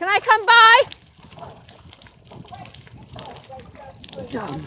Can I come by? Dumb.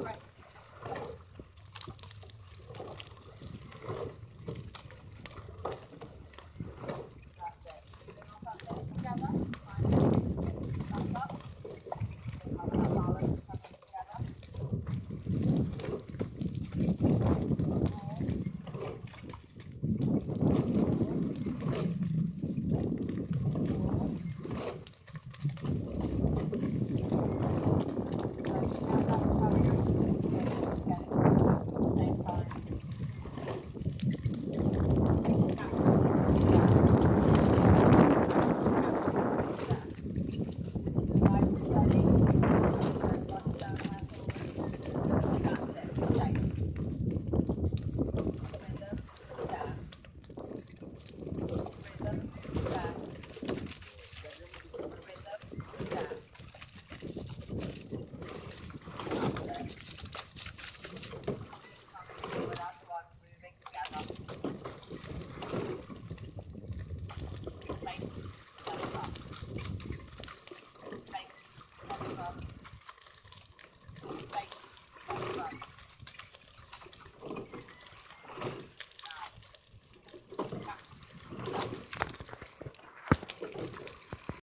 Right.